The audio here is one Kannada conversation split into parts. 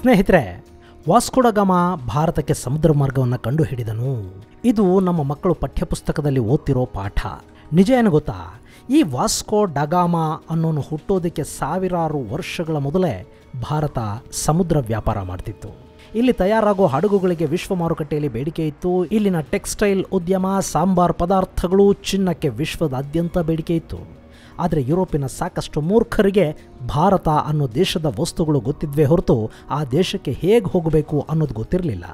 ಸ್ನೇಹಿತರೆ ವಾಸ್ಕೋಡಗಾಮ ಭಾರತಕ್ಕೆ ಸಮುದ್ರ ಮಾರ್ಗವನ್ನು ಕಂಡುಹಿಡಿದನು. ಇದು ನಮ್ಮ ಮಕ್ಕಳು ಪಠ್ಯಪುಸ್ತಕದಲ್ಲಿ ಓದ್ತಿರೋ ಪಾಠ. ನಿಜ ಏನು ಗೊತ್ತಾ? ಈ ವಾಸ್ಕೋ ಡಗಾಮ ಅನ್ನೋನು ಹುಟ್ಟೋದಕ್ಕೆ ಸಾವಿರಾರು ವರ್ಷಗಳ ಮೊದಲೇ ಭಾರತ ಸಮುದ್ರ ವ್ಯಾಪಾರ ಮಾಡ್ತಿತ್ತು. ಇಲ್ಲಿ ತಯಾರಾಗೋ ಹಡಗುಗಳಿಗೆ ವಿಶ್ವ ಮಾರುಕಟ್ಟೆಯಲ್ಲಿ ಬೇಡಿಕೆ ಇತ್ತು. ಇಲ್ಲಿನ ಟೆಕ್ಸ್ಟೈಲ್, ಉದ್ಯಮ, ಸಾಂಬಾರ್ ಪದಾರ್ಥಗಳು ಚಿನ್ನಕ್ಕೆ ವಿಶ್ವದಾದ್ಯಂತ ಬೇಡಿಕೆ ಇತ್ತು. ಆದರೆ ಯುರೋಪಿನ ಸಾಕಷ್ಟು ಮೂರ್ಖರಿಗೆ ಭಾರತ ಅನ್ನೋ ದೇಶದ ವಸ್ತುಗಳು ಗೊತ್ತಿದ್ವೇ ಹೊರತು ಆ ದೇಶಕ್ಕೆ ಹೇಗೆ ಹೋಗಬೇಕು ಅನ್ನೋದು ಗೊತ್ತಿರಲಿಲ್ಲ.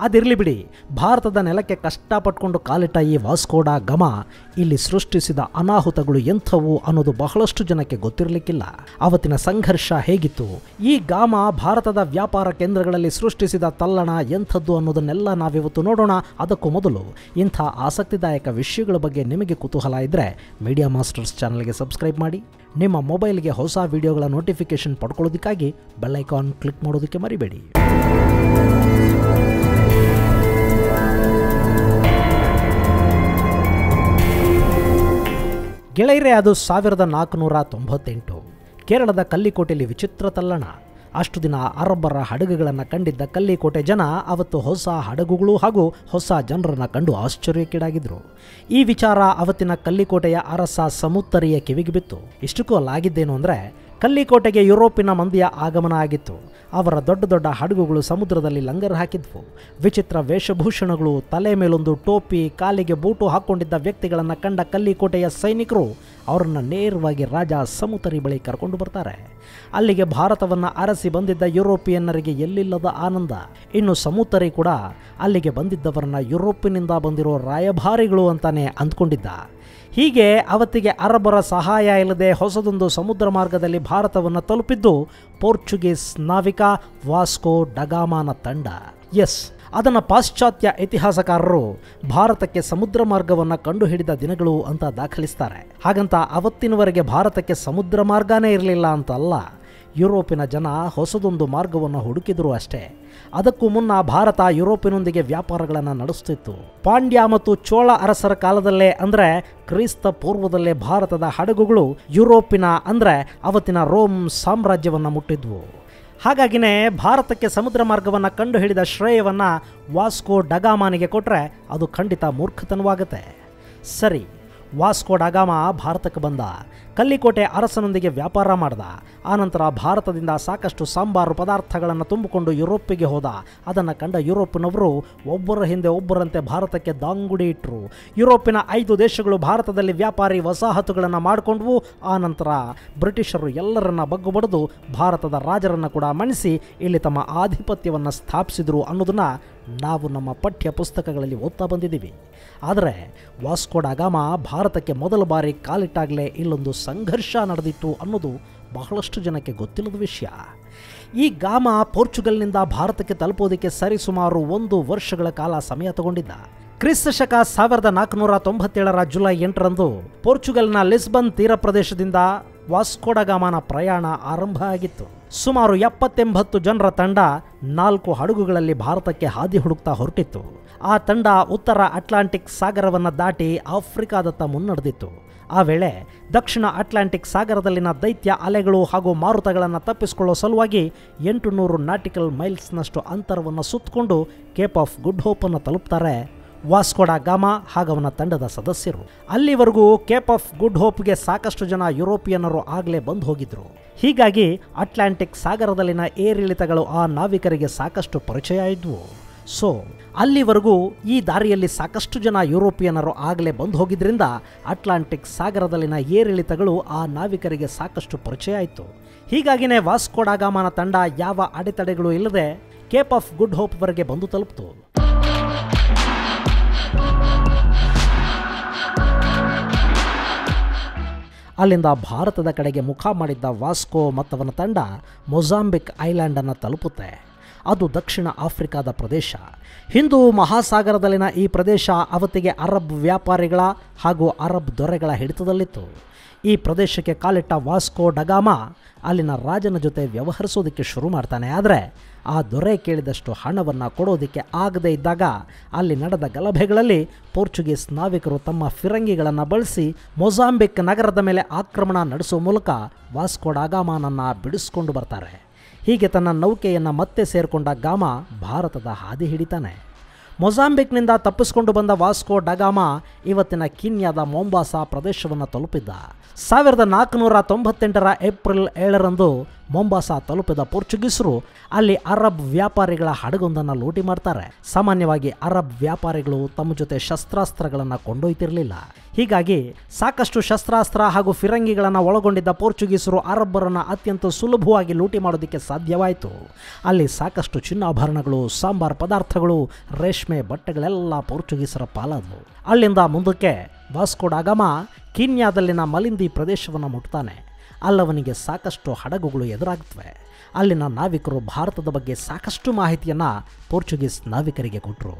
ಅದಿರಲಿ ಬಿಡಿ, ಭಾರತದ ನೆಲಕ್ಕೆ ಕಷ್ಟಪಟ್ಕೊಂಡು ಕಾಲಿಟ್ಟ ಈ ವಾಸ್ಕೋಡ ಗಮ ಇಲ್ಲಿ ಸೃಷ್ಟಿಸಿದ ಅನಾಹುತಗಳು ಎಂಥವು ಅನ್ನೋದು ಬಹಳಷ್ಟು ಜನಕ್ಕೆ ಗೊತ್ತಿರಲಿಕ್ಕಿಲ್ಲ. ಅವತ್ತಿನ ಸಂಘರ್ಷ ಹೇಗಿತ್ತು? ಈ ಗಾಮ ಭಾರತದ ವ್ಯಾಪಾರ ಕೇಂದ್ರಗಳಲ್ಲಿ ಸೃಷ್ಟಿಸಿದ ತಲ್ಲಣ ಎಂಥದ್ದು ಅನ್ನೋದನ್ನೆಲ್ಲ ನಾವಿವತ್ತು ನೋಡೋಣ. ಅದಕ್ಕೂ ಮೊದಲು ಇಂಥ ಆಸಕ್ತಿದಾಯಕ ವಿಷಯಗಳ ಬಗ್ಗೆ ನಿಮಗೆ ಕುತೂಹಲ ಇದ್ದರೆ ಮೀಡಿಯಾ ಮಾಸ್ಟರ್ಸ್ ಚಾನಲ್ಗೆ ಸಬ್ಸ್ಕ್ರೈಬ್ ಮಾಡಿ. ನಿಮ್ಮ ಮೊಬೈಲ್ಗೆ ಹೊಸ ವಿಡಿಯೋಗಳ ನೋಟಿಫಿಕೇಶನ್ ಪಡ್ಕೊಳ್ಳೋದಕ್ಕಾಗಿ ಬೆಲ್ಲೈಕಾನ್ ಕ್ಲಿಕ್ ಮಾಡೋದಕ್ಕೆ ಮರಿಬೇಡಿ. ಗೆಳೆಯರೇ, ಅದು ಸಾವಿರದ ನಾಲ್ಕುನೂರ ತೊಂಬತ್ತೆಂಟು. ಕೇರಳದ ಕಲ್ಲಿಕೋಟೆಯಲ್ಲಿ ವಿಚಿತ್ರ ತಲ್ಲಣ. ಅಷ್ಟು ದಿನ ಅರಬ್ಬರ ಹಡಗುಗಳನ್ನು ಕಂಡಿದ್ದ ಕಲ್ಲಿಕೋಟೆ ಜನ ಅವತ್ತು ಹೊಸ ಹಡಗುಗಳು ಹಾಗೂ ಹೊಸ ಜನರನ್ನು ಕಂಡು ಆಶ್ಚರ್ಯಕ್ಕೀಡಾಗಿದ್ದರು ಈ ವಿಚಾರ ಅವತ್ತಿನ ಕಲ್ಲಿಕೋಟೆಯ ಅರಸ ಸಮುತ್ತರಿಯ ಕಿವಿಗೆ ಬಿತ್ತು. ಇಷ್ಟಕ್ಕೂ ಅಲ್ಲಾಗಿದ್ದೇನು ಅಂದರೆ, ಕಲ್ಲಿಕೋಟೆಗೆ ಯುರೋಪಿನ ಮಂದಿಯ ಆಗಮನ ಆಗಿತ್ತು. ಅವರ ದೊಡ್ಡ ದೊಡ್ಡ ಹಡಗುಗಳು ಸಮುದ್ರದಲ್ಲಿ ಲಂಗರ್ ಹಾಕಿದ್ವು. ವಿಚಿತ್ರ ವೇಷಭೂಷಣಗಳು, ತಲೆ ಮೇಲೊಂದು ಟೋಪಿ, ಕಾಲಿಗೆ ಬೂಟು ಹಾಕ್ಕೊಂಡಿದ್ದ ವ್ಯಕ್ತಿಗಳನ್ನು ಕಂಡ ಕಲ್ಲಿಕೋಟೆಯ ಸೈನಿಕರು ಅವರನ್ನು ನೇರವಾಗಿ ರಾಜ ಸಮುತರಿ ಬಳಿ ಕರ್ಕೊಂಡು ಬರ್ತಾರೆ. ಅಲ್ಲಿಗೆ ಭಾರತವನ್ನು ಅರಸಿ ಬಂದಿದ್ದ ಯುರೋಪಿಯನ್ನರಿಗೆ ಎಲ್ಲಿಲ್ಲದ ಆನಂದ? ಇನ್ನು ಸಮುತರಿ ಕೂಡ ಅಲ್ಲಿಗೆ ಬಂದಿದ್ದವರನ್ನ ಯುರೋಪಿನಿಂದ ಬಂದಿರೋ ರಾಯಭಾರಿಗಳು ಅಂತಾನೆ ಅಂದ್ಕೊಂಡಿದ್ದ. ಹೀಗೆ ಅವತ್ತಿಗೆ ಅರಬ್ಬರ ಸಹಾಯ ಇಲ್ಲದೆ ಹೊಸದೊಂದು ಸಮುದ್ರ ಮಾರ್ಗದಲ್ಲಿ ಭಾರತವನ್ನು ತಲುಪಿದ್ದು ಪೋರ್ಚುಗೀಸ್ ನಾವಿಕ ವಾಸ್ಕೋ ಡಗಾಮಾನ ತಂಡ. ಎಸ್ ಅದನ್ನು ಪಾಶ್ಚಾತ್ಯ ಇತಿಹಾಸಕಾರರು ಭಾರತಕ್ಕೆ ಸಮುದ್ರ ಮಾರ್ಗವನ್ನು ಕಂಡುಹಿಡಿದ ದಿನಗಳು ಅಂತ ದಾಖಲಿಸ್ತಾರೆ. ಹಾಗಂತ ಅವತ್ತಿನವರೆಗೆ ಭಾರತಕ್ಕೆ ಸಮುದ್ರ ಮಾರ್ಗನೇ ಇರಲಿಲ್ಲ ಅಂತ ಅಲ್ಲ ಯುರೋಪಿನ ಜನ ಹೊಸದೊಂದು ಮಾರ್ಗವನ್ನು ಹುಡುಕಿದ್ರು ಅಷ್ಟೇ. ಅದಕ್ಕೂ ಮುನ್ನ ಭಾರತ ಯುರೋಪಿನೊಂದಿಗೆ ವ್ಯಾಪಾರಗಳನ್ನು ನಡೆಸುತ್ತಿತ್ತು ಪಾಂಡ್ಯ ಮತ್ತು ಚೋಳ ಅರಸರ ಕಾಲದಲ್ಲೇ ಅಂದರೆ ಕ್ರಿಸ್ತ ಪೂರ್ವದಲ್ಲೇ ಭಾರತದ ಹಡಗುಗಳು ಯುರೋಪಿನ ಅಂದರೆ ಅವತ್ತಿನ ರೋಮ್ ಸಾಮ್ರಾಜ್ಯವನ್ನು ಮುಟ್ಟಿದ್ವು. ಹಾಗಾಗಿನೇ ಭಾರತಕ್ಕೆ ಸಮುದ್ರ ಮಾರ್ಗವನ್ನು ಕಂಡುಹಿಡಿದ ಶ್ರೇಯವನ್ನು ವಾಸ್ಕೋ ಡಗಾಮಾನಿಗೆ ಕೊಟ್ಟರೆ ಅದು ಖಂಡಿತ ಮೂರ್ಖತನವಾಗುತ್ತೆ. ಸರಿ, ವಾಸ್ಕೋ ಡಗಾಮ ಭಾರತಕ್ಕೆ ಬಂದ. ಕಲ್ಲಿಕೋಟೆ ಅರಸನೊಂದಿಗೆ ವ್ಯಾಪಾರ ಮಾಡ್ದ. ಆನಂತರ ಭಾರತದಿಂದ ಸಾಕಷ್ಟು ಸಾಂಬಾರು ಪದಾರ್ಥಗಳನ್ನು ತುಂಬಿಕೊಂಡು ಯುರೋಪಿಗೆ ಹೋದ. ಅದನ್ನು ಕಂಡ ಯುರೋಪಿನವರು ಒಬ್ಬರ ಹಿಂದೆ ಒಬ್ಬರಂತೆ ಭಾರತಕ್ಕೆ ದಾಂಗುಡಿ ಇಟ್ಟರು ಯುರೋಪಿನ ಐದು ದೇಶಗಳು ಭಾರತದಲ್ಲಿ ವ್ಯಾಪಾರಿ ವಸಾಹತುಗಳನ್ನು ಮಾಡಿಕೊಂಡ್ವು. ಆನಂತರ ಬ್ರಿಟಿಷರು ಎಲ್ಲರನ್ನ ಬಗ್ಗು ಬಡಿದು ಭಾರತದ ರಾಜರನ್ನು ಕೂಡ ಮಣಿಸಿ ಇಲ್ಲಿ ತಮ್ಮ ಆಧಿಪತ್ಯವನ್ನು ಸ್ಥಾಪಿಸಿದರು ಅನ್ನೋದನ್ನು ನಾವು ನಮ್ಮ ಪಠ್ಯ ಪುಸ್ತಕಗಳಲ್ಲಿ ಓದ್ತಾ ಬಂದಿದ್ದೀವಿ. ಆದರೆ ವಾಸ್ಕೋಡಾಗಾಮ ಭಾರತಕ್ಕೆ ಮೊದಲ ಬಾರಿ ಕಾಲಿಟ್ಟಾಗಲೇ ಇಲ್ಲೊಂದು ಸಂಘರ್ಷ ನಡೆದಿತ್ತು ಅನ್ನೋದು ಬಹಳಷ್ಟು ಜನಕ್ಕೆ ಗೊತ್ತಿಲ್ಲದ ವಿಷಯ. ಈ ಗಾಮ ಪೋರ್ಚುಗಲ್ನಿಂದ ಭಾರತಕ್ಕೆ ತಲುಪೋದಕ್ಕೆ ಸರಿಸುಮಾರು ಒಂದು ವರ್ಷಗಳ ಕಾಲ ಸಮಯ ತಗೊಂಡಿದ್ದ. ಕ್ರಿಸ್ತ ಶಕ ಸಾವಿರದ ನಾಲ್ಕುನೂರ ತೊಂಬತ್ತೇಳರ ಜುಲೈ ಎಂಟರಂದು ಪೋರ್ಚುಗಲ್ನ ಲಿಸ್ಬನ್ ತೀರ ಪ್ರದೇಶದಿಂದ ವಾಸ್ಕೋಡಗಾಮನ ಪ್ರಯಾಣ ಆರಂಭ ಆಗಿತ್ತು. ಸುಮಾರು ಎಪ್ಪತ್ತೆಂಬತ್ತು ಜನರ ತಂಡ ನಾಲ್ಕು ಹಡಗುಗಳಲ್ಲಿ ಭಾರತಕ್ಕೆ ಹಾದಿ ಹುಡುಕ್ತಾ ಹೊರಟಿತ್ತು. ಆ ತಂಡ ಉತ್ತರ ಅಟ್ಲಾಂಟಿಕ್ ಸಾಗರವನ್ನು ದಾಟಿ ಆಫ್ರಿಕಾದತ್ತ ಮುನ್ನಡೆದಿತ್ತು. ಆ ವೇಳೆ ದಕ್ಷಿಣ ಅಟ್ಲಾಂಟಿಕ್ ಸಾಗರದಲ್ಲಿನ ದೈತ್ಯ ಅಲೆಗಳು ಹಾಗೂ ಮಾರುತಗಳನ್ನು ತಪ್ಪಿಸಿಕೊಳ್ಳೋ ಸಲುವಾಗಿ ಎಂಟು ನೂರು ನಾಟಿಕಲ್ ಮೈಲ್ಸ್ನಷ್ಟು ಅಂತರವನ್ನು ಸುತ್ತಕೊಂಡು ಕೇಪ್ ಆಫ್ ಗುಡ್ ಹೋಪನ್ನು ತಲುಪ್ತಾರೆ ವಾಸ್ಕೋಡ ಗಾಮ ಹಾಗವನ ತಂಡದ ಸದಸ್ಯರು. ಅಲ್ಲಿವರೆಗೂ ಕೇಪ್ ಆಫ್ ಗುಡ್ ಹೋಪ್ಗೆ ಸಾಕಷ್ಟು ಜನ ಯುರೋಪಿಯನ್ನರು ಆಗಲೇ ಬಂದು ಹೋಗಿದ್ರು. ಹೀಗಾಗಿ ಅಟ್ಲಾಂಟಿಕ್ ಸಾಗರದಲ್ಲಿನ ಏರಿಳಿತಗಳು ಆ ನಾವಿಕರಿಗೆ ಸಾಕಷ್ಟು ಪರಿಚಯ ಇದ್ವು. ಸೊ ಅಲ್ಲಿವರೆಗೂ ಈ ದಾರಿಯಲ್ಲಿ ಸಾಕಷ್ಟು ಜನ ಯುರೋಪಿಯನರು ಆಗಲೇ ಬಂದು ಹೋಗಿದ್ದರಿಂದ ಅಟ್ಲಾಂಟಿಕ್ ಸಾಗರದಲ್ಲಿನ ಏರಿಳಿತಗಳು ಆ ನಾವಿಕರಿಗೆ ಸಾಕಷ್ಟು ಪರಿಚಯ ಆಯಿತು. ಹೀಗಾಗಿನೇ ವಾಸ್ಕೋಡಾಗಾಮನ ತಂಡ ಯಾವ ಅಡೆತಡೆಗಳು ಇಲ್ಲದೆ ಕೇಪ್ ಆಫ್ ಗುಡ್ ಹೋಪ್ವರೆಗೆ ಬಂದು ತಲುಪಿತು. ಅಲ್ಲಿಂದ ಭಾರತದ ಕಡೆಗೆ ಮುಖ ಮಾಡಿದ್ದ ವಾಸ್ಕೋ ಮತ್ತವನ ತಂಡ ಮೊಜಾಂಬಿಕ್ ಐಲ್ಯಾಂಡನ್ನು ತಲುಪುತ್ತೆ. ಅದು ದಕ್ಷಿಣ ಆಫ್ರಿಕಾದ ಪ್ರದೇಶ. ಹಿಂದೂ ಮಹಾಸಾಗರದಲ್ಲಿನ ಈ ಪ್ರದೇಶ ಅವತ್ತಿಗೆ ಅರಬ್ ವ್ಯಾಪಾರಿಗಳ ಹಾಗೂ ಅರಬ್ ದೊರೆಗಳ ಹಿಡಿತದಲ್ಲಿತ್ತು. ಈ ಪ್ರದೇಶಕ್ಕೆ ಕಾಲಿಟ್ಟ ವಾಸ್ಕೋ ಡಗಾಮ ಅಲ್ಲಿನ ರಾಜನ ಜೊತೆ ವ್ಯವಹರಿಸೋದಕ್ಕೆ ಶುರು ಮಾಡ್ತಾನೆ. ಆದರೆ ಆ ದೊರೆ ಕೇಳಿದಷ್ಟು ಹಣವನ್ನು ಕೊಡೋದಕ್ಕೆ ಆಗದೇ ಇದ್ದಾಗ ಅಲ್ಲಿ ನಡೆದ ಗಲಭೆಗಳಲ್ಲಿ ಪೋರ್ಚುಗೀಸ್ ನಾವಿಕರು ತಮ್ಮ ಫಿರಂಗಿಗಳನ್ನು ಬಳಸಿ ಮೊಜಾಂಬಿಕ್ ನಗರದ ಮೇಲೆ ಆಕ್ರಮಣ ನಡೆಸುವ ಮೂಲಕ ವಾಸ್ಕೋ ಡಗಾಮನನ್ನು ಬಿಡಿಸ್ಕೊಂಡು ಬರ್ತಾರೆ. ಹೀಗೆ ತನ್ನ ನೌಕೆಯನ್ನು ಮತ್ತೆ ಸೇರಿಕೊಂಡ ಗಾಮ ಭಾರತದ ಹಾದಿ ಹಿಡಿತಾನೆ. ಮೊಜಾಂಬಿಕ್ನಿಂದ ತಪ್ಪಿಸಿಕೊಂಡು ಬಂದ ವಾಸ್ಕೋ ಡಗಾಮ ಇವತ್ತಿನ ಕೀನ್ಯಾದ ಮೊಂಬಾಸಾ ಪ್ರದೇಶವನ್ನು ತಲುಪಿದ್ದ. ಸಾವಿರದ ನಾಲ್ಕುನೂರ ತೊಂಬತ್ತೆಂಟರ ಏಪ್ರಿಲ್ ಏಳರಂದು ಮೊಂಬಾಸಾ ತಲುಪಿದ ಪೋರ್ಚುಗೀಸರು ಅಲ್ಲಿ ಅರಬ್ ವ್ಯಾಪಾರಿಗಳ ಹಡಗೊಂದನ್ನು ಲೂಟಿ ಮಾಡ್ತಾರೆ. ಸಾಮಾನ್ಯವಾಗಿ ಅರಬ್ ವ್ಯಾಪಾರಿಗಳು ತಮ್ಮ ಜೊತೆ ಶಸ್ತ್ರಾಸ್ತ್ರಗಳನ್ನು ಕೊಂಡೊಯ್ತಿರಲಿಲ್ಲ. ಹೀಗಾಗಿ ಸಾಕಷ್ಟು ಶಸ್ತ್ರಾಸ್ತ್ರ ಹಾಗೂ ಫಿರಂಗಿಗಳನ್ನು ಒಳಗೊಂಡಿದ್ದ ಪೋರ್ಚುಗೀಸರು ಅರಬ್ಬರನ್ನು ಅತ್ಯಂತ ಸುಲಭವಾಗಿ ಲೂಟಿ ಮಾಡೋದಕ್ಕೆ ಸಾಧ್ಯವಾಯಿತು. ಅಲ್ಲಿ ಸಾಕಷ್ಟು ಚಿನ್ನಾಭರಣಗಳು, ಸಾಂಬಾರ್ ಪದಾರ್ಥಗಳು, ರೇಷ್ಮೆ ಬಟ್ಟೆಗಳೆಲ್ಲ ಪೋರ್ಚುಗೀಸರ ಪಾಲದು. ಅಲ್ಲಿಂದ ಮುಂದಕ್ಕೆ ವಾಸ್ಕೋಡಾಗಮ ಕೀನ್ಯಾದಲ್ಲಿನ ಮಲಿಂದಿ ಪ್ರದೇಶವನ್ನು ಮುಟ್ತಾನೆ. ಅಲ್ಲವನಿಗೆ ಸಾಕಷ್ಟು ಹಡಗುಗಳು ಎದುರಾಗುತ್ತವೆ ಅಲ್ಲಿನ ನಾವಿಕರು ಭಾರತದ ಬಗ್ಗೆ ಸಾಕಷ್ಟು ಮಾಹಿತಿಯನ್ನು ಪೋರ್ಚುಗೀಸ್ ನಾವಿಕರಿಗೆ ಕೊಟ್ಟರು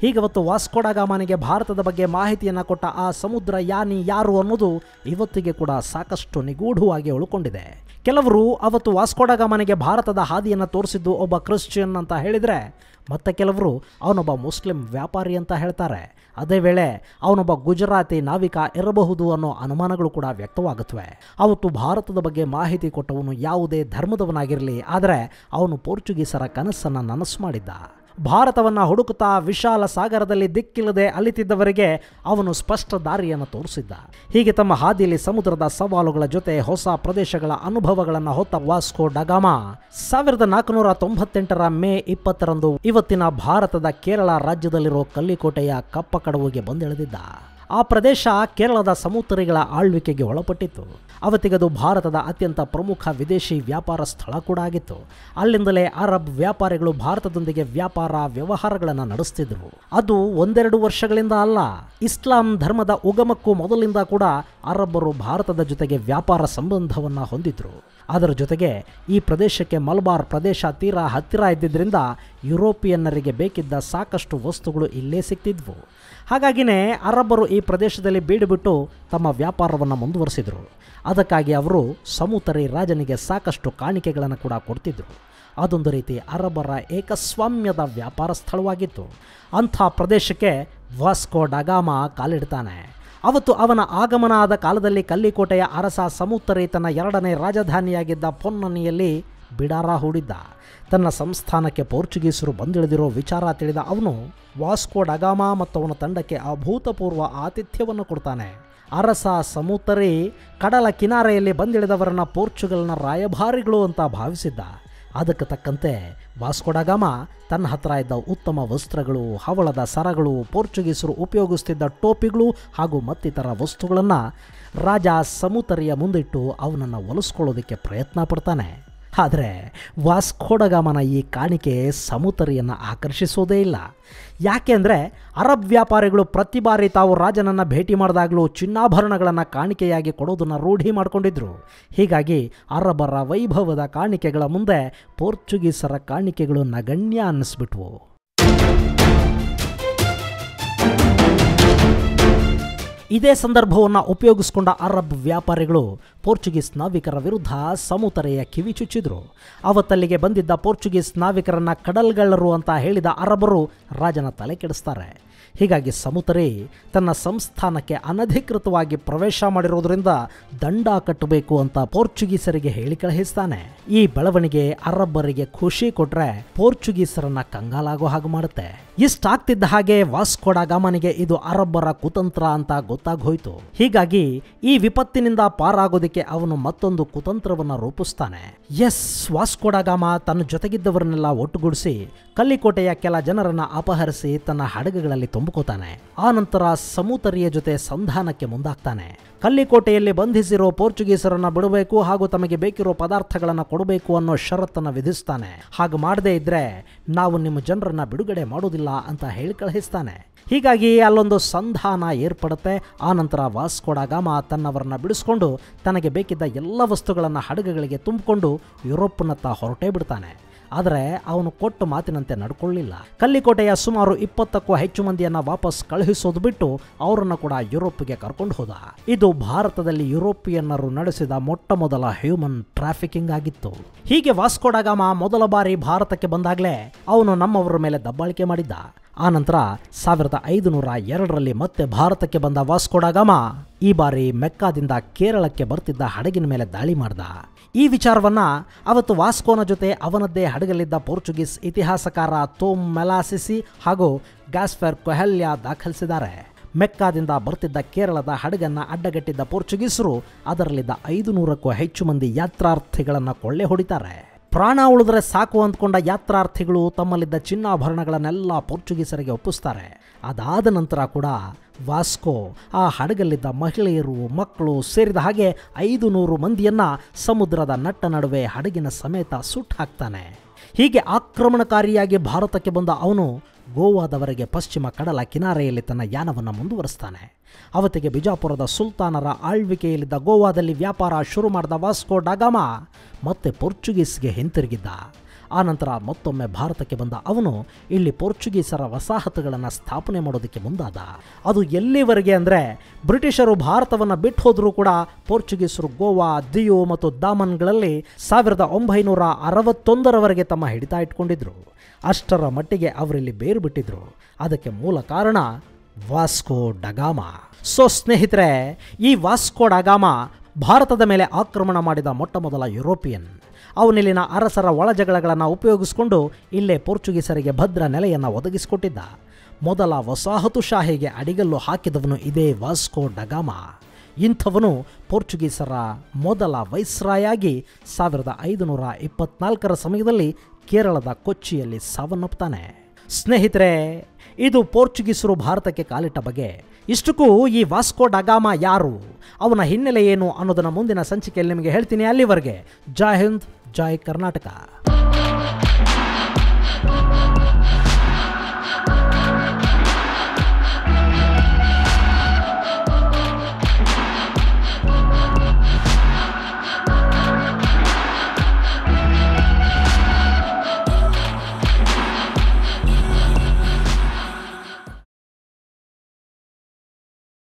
ಹೀಗವತ್ತು ವಾಸ್ಕೋಡಗಾಮನಿಗೆ ಭಾರತದ ಬಗ್ಗೆ ಮಾಹಿತಿಯನ್ನು ಕೊಟ್ಟ ಆ ಸಮುದ್ರ ಯಾನಿ ಯಾರು ಅನ್ನೋದು ಇವತ್ತಿಗೆ ಕೂಡ ಸಾಕಷ್ಟು ನಿಗೂಢವಾಗಿ ಉಳ್ಕೊಂಡಿದೆ. ಕೆಲವರು ಅವತ್ತು ವಾಸ್ಕೋಡಗಾಮನಿಗೆ ಭಾರತದ ಹಾದಿಯನ್ನು ತೋರಿಸಿದ್ದು ಒಬ್ಬ ಕ್ರಿಶ್ಚಿಯನ್ ಅಂತ ಹೇಳಿದರೆ, ಮತ್ತು ಕೆಲವರು ಅವನೊಬ್ಬ ಮುಸ್ಲಿಂ ವ್ಯಾಪಾರಿ ಅಂತ ಹೇಳ್ತಾರೆ. ಅದೇ ವೇಳೆ ಅವನೊಬ್ಬ ಗುಜರಾತಿ ನಾವಿಕ ಇರಬಹುದು ಅನ್ನೋ ಅನುಮಾನಗಳು ಕೂಡ ವ್ಯಕ್ತವಾಗುತ್ತವೆ. ಅವತ್ತು ಭಾರತದ ಬಗ್ಗೆ ಮಾಹಿತಿ ಕೊಟ್ಟವನು ಯಾವುದೇ ಧರ್ಮದವನಾಗಿರಲಿ, ಆದರೆ ಅವನು ಪೋರ್ಚುಗೀಸರ ಕನಸನ್ನು ನನಸು ಮಾಡಿದ್ದ. ಭಾರತವನ್ನು ಹುಡುಕುತ್ತಾ ವಿಶಾಲ ಸಾಗರದಲ್ಲಿ ದಿಕ್ಕಿಲ್ಲದೆ ಅಲಿತಿದ್ದವರಿಗೆ ಅವನು ಸ್ಪಷ್ಟ ದಾರಿಯನ್ನು ತೋರಿಸಿದ್ದ. ಹೀಗೆ ತಮ್ಮ ಹಾದಿಯಲ್ಲಿ ಸಮುದ್ರದ ಸವಾಲುಗಳ ಜೊತೆ ಹೊಸ ಪ್ರದೇಶಗಳ ಅನುಭವಗಳನ್ನು ಹೊತ್ತ ವಾಸ್ಕೋ ಡಗಾಮ ಸಾವಿರದ ನಾಲ್ಕುನೂರ ತೊಂಬತ್ತೆಂಟರ ಮೇ ಇಪ್ಪತ್ತರಂದು ಇವತ್ತಿನ ಭಾರತದ ಕೇರಳ ರಾಜ್ಯದಲ್ಲಿರೋ ಕಲ್ಲಿಕೋಟೆಯ ಕಪ್ಪಕಡವುಗೆ ಬಂದಿಳಿದಿದ್ದ. ಆ ಪ್ರದೇಶ ಕೇರಳದ ಸಮುದ್ರಿಗಳ ಆಳ್ವಿಕೆಗೆ ಒಳಪಟ್ಟಿತ್ತು. ಅವತ್ತಿಗದು ಭಾರತದ ಅತ್ಯಂತ ಪ್ರಮುಖ ವಿದೇಶಿ ವ್ಯಾಪಾರ ಸ್ಥಳ ಕೂಡ ಆಗಿತ್ತು. ಅಲ್ಲಿಂದಲೇ ಅರಬ್ ವ್ಯಾಪಾರಿಗಳು ಭಾರತದೊಂದಿಗೆ ವ್ಯಾಪಾರ ವ್ಯವಹಾರಗಳನ್ನು ನಡೆಸ್ತಿದ್ರು. ಅದು ಒಂದೆರಡು ವರ್ಷಗಳಿಂದ ಅಲ್ಲ, ಇಸ್ಲಾಂ ಧರ್ಮದ ಉಗಮಕ್ಕೂ ಮೊದಲಿಂದ ಕೂಡ ಅರಬ್ಬರು ಭಾರತದ ಜೊತೆಗೆ ವ್ಯಾಪಾರ ಸಂಬಂಧವನ್ನು ಹೊಂದಿದ್ರು. ಅದರ ಜೊತೆಗೆ ಈ ಪ್ರದೇಶಕ್ಕೆ ಮಲಬಾರ್ ಪ್ರದೇಶ ತೀರಾ ಹತ್ತಿರ ಇದ್ದಿದ್ದರಿಂದ ಯುರೋಪಿಯನ್ನರಿಗೆ ಬೇಕಿದ್ದ ಸಾಕಷ್ಟು ವಸ್ತುಗಳು ಇಲ್ಲೇ ಸಿಗ್ತಿದ್ವು ಹಾಗಾಗಿನೇ ಅರಬ್ಬರು ಈ ಪ್ರದೇಶದಲ್ಲಿ ಬೀಡುಬಿಟ್ಟು ತಮ್ಮ ವ್ಯಾಪಾರವನ್ನು ಮುಂದುವರಿಸಿದರು. ಅದಕ್ಕಾಗಿ ಅವರು ಸಮುತರಿ ರಾಜನಿಗೆ ಸಾಕಷ್ಟು ಕಾಣಿಕೆಗಳನ್ನು ಕೂಡ ಕೊಡ್ತಿದ್ದರು ಅದೊಂದು ರೀತಿ ಅರಬ್ಬರ ಏಕಸ್ವಾಮ್ಯದ ವ್ಯಾಪಾರ ಸ್ಥಳವಾಗಿತ್ತು. ಅಂಥ ಪ್ರದೇಶಕ್ಕೆ ವಾಸ್ಕೋ ಡಗಾಮ ಕಾಲಿಡ್ತಾನೆ. ಅವತ್ತು ಅವನ ಆಗಮನ ಆದ ಕಾಲದಲ್ಲಿ ಕಲ್ಲಿಕೋಟೆಯ ಅರಸ ಸಮುತ್ತರಿ ತನ್ನ ಎರಡನೇ ರಾಜಧಾನಿಯಾಗಿದ್ದ ಪೊನ್ನನಿಯಲ್ಲಿ ಬಿಡಾರ ಹೂಡಿದ್ದ. ತನ್ನ ಸಂಸ್ಥಾನಕ್ಕೆ ಪೋರ್ಚುಗೀಸರು ಬಂದಿಳಿದಿರೋ ವಿಚಾರ ತಿಳಿದ ಅವನು, ವಾಸ್ಕೋ ಡಗಾಮ ಮತ್ತು ಅವನ ತಂಡಕ್ಕೆ ಅಭೂತಪೂರ್ವ ಆತಿಥ್ಯವನ್ನು ಕೊಡ್ತಾನೆ. ಅರಸ ಸಮೂತರಿ ಕಡಲ ಕಿನಾರೆಯಲ್ಲಿ ಬಂದಿಳಿದವರನ್ನ ಪೋರ್ಚುಗಲ್ನ ರಾಯಭಾರಿಗಳು ಅಂತ ಭಾವಿಸಿದ್ದ. ಅದಕ್ಕೆ ತಕ್ಕಂತೆ ವಾಸ್ಕೋಡಗಾಮ ತನ್ನ ಹತ್ರ ಇದ್ದ ಉತ್ತಮ ವಸ್ತ್ರಗಳು, ಹವಳದ ಸರಗಳು, ಪೋರ್ಚುಗೀಸರು ಉಪಯೋಗಿಸ್ತಿದ್ದ ಟೋಪಿಗಳು ಹಾಗೂ ಮತ್ತಿತರ ವಸ್ತುಗಳನ್ನು ರಾಜ ಸಮೂತರಿಯ ಮುಂದಿಟ್ಟು ಅವನನ್ನು ಒಲಿಸ್ಕೊಳ್ಳೋದಕ್ಕೆ ಪ್ರಯತ್ನ ಪಡ್ತಾನೆ. ಆದರೆ ವಾಸ್ಕೋಡಗಾಮನ ಈ ಕಾಣಿಕೆ ಸಮುತರಿಯನ್ನು ಆಕರ್ಷಿಸೋದೇ ಇಲ್ಲ. ಯಾಕೆಂದರೆ ಅರಬ್ ವ್ಯಾಪಾರಿಗಳು ಪ್ರತಿ ಬಾರಿ ತಾವು ರಾಜನನ್ನು ಭೇಟಿ ಮಾಡಿದಾಗಲೂ ಚಿನ್ನಾಭರಣಗಳನ್ನು ಕಾಣಿಕೆಯಾಗಿ ಕೊಡೋದನ್ನು ರೂಢಿ ಮಾಡಿಕೊಂಡಿದ್ರು. ಹೀಗಾಗಿ ಅರಬರ ವೈಭವದ ಕಾಣಿಕೆಗಳ ಮುಂದೆ ಪೋರ್ಚುಗೀಸರ ಕಾಣಿಕೆಗಳು ನಗಣ್ಯ ಅನ್ನಿಸ್ಬಿಟ್ವು. ಇದೇ ಸಂದರ್ಭವನ್ನು ಉಪಯೋಗಿಸಿಕೊಂಡ ಅರಬ್ ವ್ಯಾಪಾರಿಗಳು ಪೋರ್ಚುಗೀಸ್ ನಾವಿಕರ ವಿರುದ್ಧ ಸಮುತರೆಯ ಕಿವಿ ಚುಚ್ಚಿದ್ರು. ಅವತ್ತಲ್ಲಿಗೆ ಬಂದಿದ್ದ ಪೋರ್ಚುಗೀಸ್ ನಾವಿಕರನ್ನ ಕಡಲ್ಗಳ್ಳರು ಅಂತ ಹೇಳಿದ ಅರಬರು ರಾಜನ ತಲೆ ಕೆಡಿಸ್ತಾರೆ. ಹೀಗಾಗಿ ಸಮುತರೇ ತನ್ನ ಸಂಸ್ಥಾನಕ್ಕೆ ಅನಧಿಕೃತವಾಗಿ ಪ್ರವೇಶ ಮಾಡಿರೋದ್ರಿಂದ ದಂಡ ಕಟ್ಟಬೇಕು ಅಂತ ಪೋರ್ಚುಗೀಸರಿಗೆ ಹೇಳಿ ಕಳುಹಿಸ್ತಾನೆ. ಈ ಬೆಳವಣಿಗೆ ಅರಬ್ಬರಿಗೆ ಖುಷಿ ಕೊಟ್ರೆ ಪೋರ್ಚುಗೀಸರನ್ನ ಕಂಗಾಲಾಗೋ ಹಾಗೆ ಮಾಡುತ್ತೆ. ಇಷ್ಟಾಗ್ತಿದ್ದ ಹಾಗೆ ವಾಸ್ಕೋಡಾಗಾಮನಿಗೆ ಇದು ಅರಬ್ಬರ ಕುತಂತ್ರ ಅಂತ ಗೊತ್ತಾಗೋಯ್ತು ಹೀಗಾಗಿ ಈ ವಿಪತ್ತಿನಿಂದ ಪಾರಾಗೋದಕ್ಕೆ ಅವನು ಮತ್ತೊಂದು ಕುತಂತ್ರವನ್ನ ರೂಪಿಸ್ತಾನೆ. ಎಸ್ ವಾಸ್ಕೋಡಗಾಮ ತನ್ನ ಜೊತೆಗಿದ್ದವರನ್ನೆಲ್ಲ ಒಟ್ಟುಗೂಡಿಸಿ ಕಲ್ಲಿಕೋಟೆಯ ಕೆಲ ಜನರನ್ನ ಅಪಹರಿಸಿ ತನ್ನ ಹಡಗುಗಳಲ್ಲಿ ತುಂಬಿಕೋತಾನೆ ಆ ನಂತರ ಸಮೂತರಿಯ ಜೊತೆ ಸಂಧಾನಕ್ಕೆ ಮುಂದಾಗ್ತಾನೆ. ಕಲ್ಲಿಕೋಟೆಯಲ್ಲಿ ಬಂಧಿಸಿರೋ ಪೋರ್ಚುಗೀಸರನ್ನ ಬಿಡಬೇಕು ಹಾಗೂ ತಮಗೆ ಬೇಕಿರೋ ಪದಾರ್ಥಗಳನ್ನ ಕೊಡಬೇಕು ಅನ್ನೋ ಷರತ್ತನ್ನು ವಿಧಿಸ್ತಾನೆ. ಹಾಗೆ ಮಾಡದೇ ಇದ್ರೆ ನಾವು ನಿಮ್ಮ ಜನರನ್ನ ಬಿಡುಗಡೆ ಮಾಡೋದಿಲ್ಲ ಅಂತ ಹೇಳಿ ಕಳಿಸ್ತಾನೆ ಹೀಗಾಗಿ ಅಲ್ಲೊಂದು ಸಂಧಾನ ಏರ್ಪಡುತ್ತೆ. ಆ ನಂತರ ವಾಸ್ಕೊಡಾಗಾಮ ತನ್ನವರನ್ನ ಬಿಡಿಸ್ಕೊಂಡು ತನಗೆ ಬೇಕಿದ್ದ ಎಲ್ಲ ವಸ್ತುಗಳನ್ನ ಹಡಗುಗಳಿಗೆ ತುಂಬಿಕೊಂಡು ಯುರೋಪ್ನತ್ತ ಹೊರಟೇ ಬಿಡ್ತಾನೆ. ಆದರೆ ಅವನು ಕೊಟ್ಟು ಮಾತಿನಂತೆ ನಡ್ಕೊಳ್ಳಿಲ್ಲ. ಕಲ್ಲಿಕೋಟೆಯ ಸುಮಾರು ಇಪ್ಪತ್ತಕ್ಕೂ ಹೆಚ್ಚು ಮಂದಿಯನ್ನ ವಾಪಸ್ ಕಳುಹಿಸೋದು ಬಿಟ್ಟು ಅವರನ್ನು ಕೂಡ ಯುರೋಪ್ಗೆ ಕರ್ಕೊಂಡು ಹೋದ. ಇದು ಭಾರತದಲ್ಲಿ ಯುರೋಪಿಯನ್ನರು ನಡೆಸಿದ ಮೊಟ್ಟ ಮೊದಲ ಹ್ಯೂಮನ್ ಟ್ರಾಫಿಕಿಂಗ್ ಆಗಿತ್ತು. ಹೀಗೆ ವಾಸ್ಕೋಡಗಾಮ ಮೊದಲ ಬಾರಿ ಭಾರತಕ್ಕೆ ಬಂದಾಗಲೇ ಅವನು ನಮ್ಮವರ ಮೇಲೆ ದಬ್ಬಾಳಿಕೆ ಮಾಡಿದ್ದ. ಆನಂತರ ಸಾವಿರದ ಐದುನೂರ ಎರಡರಲ್ಲಿ ಮತ್ತೆ ಭಾರತಕ್ಕೆ ಬಂದ ವಾಸ್ಕೋಡಗಾಮ ಈ ಬಾರಿ ಮೆಕ್ಕಾದಿಂದ ಕೇರಳಕ್ಕೆ ಬರ್ತಿದ್ದ ಹಡಗಿನ ಮೇಲೆ ದಾಳಿ ಮಾಡ್ದ. ಈ ವಿಚಾರವನ್ನ ಅವತ್ತು ವಾಸ್ಕೋನ ಜೊತೆ ಅವನದ್ದೇ ಹಡಗಲಿದ್ದ ಪೋರ್ಚುಗೀಸ್ ಇತಿಹಾಸಕಾರ ತೋಮ್ ಮೆಲಾಸಿಸಿ ಹಾಗೂ ಗ್ಯಾಸ್ಫೆರ್ ಕೊಹಲ್ಯ ದಾಖಲಿಸಿದ್ದಾರೆ. ಮೆಕ್ಕಾದಿಂದ ಬರ್ತಿದ್ದ ಕೇರಳದ ಹಡಗನ್ನ ಅಡ್ಡಗಟ್ಟಿದ್ದ ಪೋರ್ಚುಗೀಸರು ಅದರಲ್ಲಿದ್ದ ಐದು ನೂರಕ್ಕೂ ಹೆಚ್ಚು ಮಂದಿ ಯಾತ್ರಾರ್ಥಿಗಳನ್ನು ಕೊಳ್ಳೆ ಹೊಡಿತಾರೆ. ಪ್ರಾಣ ಉಳಿದ್ರೆ ಸಾಕು ಅಂದ್ಕೊಂಡ ಯಾತ್ರಾರ್ಥಿಗಳು ತಮ್ಮಲ್ಲಿದ್ದ ಚಿನ್ನಾಭರಣಗಳನ್ನೆಲ್ಲ ಪೋರ್ಚುಗೀಸರಿಗೆ ಒಪ್ಪಿಸ್ತಾರೆ. ಅದಾದ ನಂತರ ಕೂಡ ವಾಸ್ಕೋ ಆ ಹಡಗಲ್ಲಿದ್ದ ಮಹಿಳೆಯರು, ಮಕ್ಕಳು ಸೇರಿದ ಹಾಗೆ ಐದು ನೂರು ಮಂದಿಯನ್ನ ಸಮುದ್ರದ ನಟ್ಟ ನಡುವೆ ಹಡಗಿನ ಸಮೇತ ಸುಟ್ಟು ಹಾಕ್ತಾನೆ. ಹೀಗೆ ಆಕ್ರಮಣಕಾರಿಯಾಗಿ ಭಾರತಕ್ಕೆ ಬಂದ ಅವನು ಗೋವಾದವರೆಗೆ ಪಶ್ಚಿಮ ಕಡಲ ಕಿನಾರೆಯಲ್ಲಿ ತನ್ನ ಯಾನವನ್ನು ಮುಂದುವರಿಸ್ತಾನೆ. ಅವತ್ತಿಗೆ ಬಿಜಾಪುರದ ಸುಲ್ತಾನರ ಆಳ್ವಿಕೆಯಲ್ಲಿದ್ದ ಗೋವಾದಲ್ಲಿ ವ್ಯಾಪಾರ ಶುರು ಮಾಡಿದ ವಾಸ್ಕೋ ಡಗಾಮ ಮತ್ತೆ ಪೋರ್ಚುಗೀಸ್ಗೆ ಹಿಂತಿರುಗಿದ್ದ. ಆನಂತರ ಮತ್ತೊಮ್ಮೆ ಭಾರತಕ್ಕೆ ಬಂದ ಅವನು ಇಲ್ಲಿ ಪೋರ್ಚುಗೀಸರ ವಸಾಹತುಗಳನ್ನು ಸ್ಥಾಪನೆ ಮಾಡೋದಕ್ಕೆ ಮುಂದಾದ. ಅದು ಎಲ್ಲಿವರೆಗೆ ಅಂದರೆ ಬ್ರಿಟಿಷರು ಭಾರತವನ್ನು ಬಿಟ್ಟು ಹೋದರೂ ಕೂಡ ಪೋರ್ಚುಗೀಸರು ಗೋವಾ, ದಿಯು ಮತ್ತು ದಾಮನ್ಗಳಲ್ಲಿ ಸಾವಿರದ ಒಂಬೈನೂರ ಅರವತ್ತೊಂದರವರೆಗೆ ತಮ್ಮ ಹಿಡಿತ ಇಟ್ಕೊಂಡಿದ್ರು. ಅಷ್ಟರ ಮಟ್ಟಿಗೆ ಅವರಿಲ್ಲಿ ಬೇರು ಬಿಟ್ಟಿದ್ರು. ಅದಕ್ಕೆ ಮೂಲ ಕಾರಣ ವಾಸ್ಕೋ ಡಗಾಮ ಸೊ ಸ್ನೇಹಿತರೆ, ಈ ವಾಸ್ಕೋ ಡಗಾಮ ಭಾರತದ ಮೇಲೆ ಆಕ್ರಮಣ ಮಾಡಿದ ಮೊಟ್ಟ ಮೊದಲ ಯುರೋಪಿಯನ್. ಅವನಿಲ್ಲಿನ ಅರಸರ ಒಳಜಗಳಗಳನ್ನು ಉಪಯೋಗಿಸಿಕೊಂಡು ಇಲ್ಲೇ ಪೋರ್ಚುಗೀಸರಿಗೆ ಭದ್ರ ನೆಲೆಯನ್ನು ಒದಗಿಸಿಕೊಟ್ಟಿದ್ದ. ಮೊದಲ ವಸಾಹತುಶಾಹಿಗೆ ಅಡಿಗಲ್ಲು ಹಾಕಿದವನು ಇದೇ ವಾಸ್ಕೋ ಡಗಾಮ ಇಂಥವನು ಪೋರ್ಚುಗೀಸರ ಮೊದಲ ವೈಸ್ರಾಯಾಗಿ ಸಾವಿರದ ಐದುನೂರ ಇಪ್ಪತ್ನಾಲ್ಕರ ಸಮಯದಲ್ಲಿ ಕೇರಳದ ಕೊಚ್ಚಿಯಲ್ಲಿ ಸಾವನ್ನಪ್ಪುತ್ತಾನೆ. ಸ್ನೇಹಿತರೆ, ಇದು ಪೋರ್ಚುಗೀಸರು ಭಾರತಕ್ಕೆ ಕಾಲಿಟ್ಟ ಬಗೆ. ಇಷ್ಟಕ್ಕೂ ಈ ವಾಸ್ಕೋ ಡಗಾಮ ಯಾರು? ಅವನ ಹಿನ್ನೆಲೆ ಏನು ಅನ್ನೋದನ್ನು ಮುಂದಿನ ಸಂಚಿಕೆಯಲ್ಲಿ ನಿಮಗೆ ಹೇಳ್ತೀನಿ ಅಲ್ಲಿವರೆಗೆ. ಜೈ ಹಿಂದ್. ಜೈ ಕರ್ನಾಟಕ